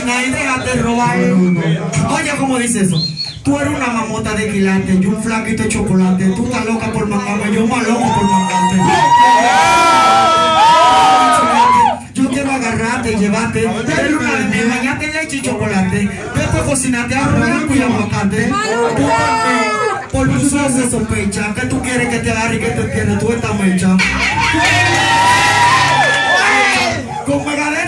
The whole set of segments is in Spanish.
ponga en China y déjate robar. Oye, ¿cómo dice eso? Tú eres una mamota de quilate, yo un flaquito de chocolate. Tú estás loca por mangarme, yo más loco por mangarte. Yo quiero agarrarte y llevarte de luna de miel, bañarte en leche y chocolate. Después cocinarte arroz blanco y aguacate. Por tus ojos se sospecha que tú quieres que te agarre y que te entiende, tú estás mecha. Con megadera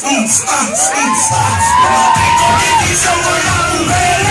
Una tengo bendición por la mujer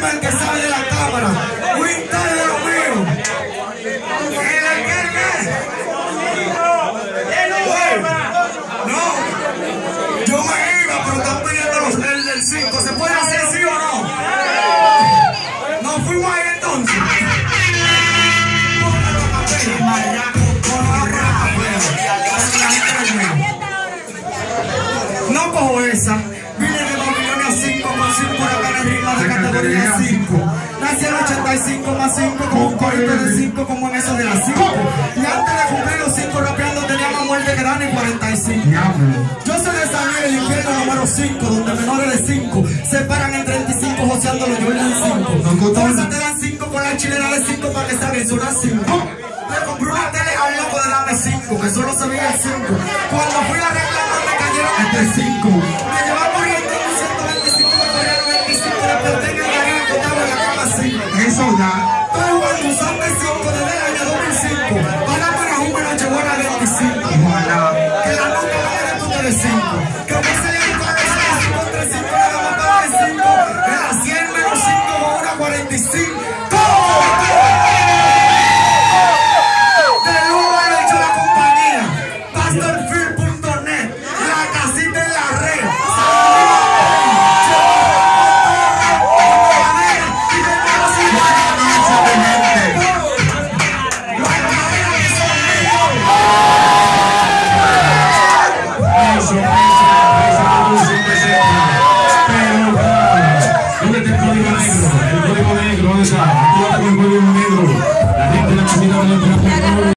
man que 5 más 5 con un corito de 5 como en eso de las 5. Y antes de cumplir los 5 rapeando teníamos muerte grande y 45. Yo soy de San Miguel, infierno número 5, donde menores de 5 se paran en 35 joseando los Jordan 5. Por te dan 5 con la chilena de 5 para que salgan su 5. Le compré una tele al loco de la B5, que solo se veía el 5. Cuando fui a reclamar me cayeron este 5. Me llevaron corriendo 125, me corrieron 25, después tengan etamana kama singa esoda toiwa tusambesio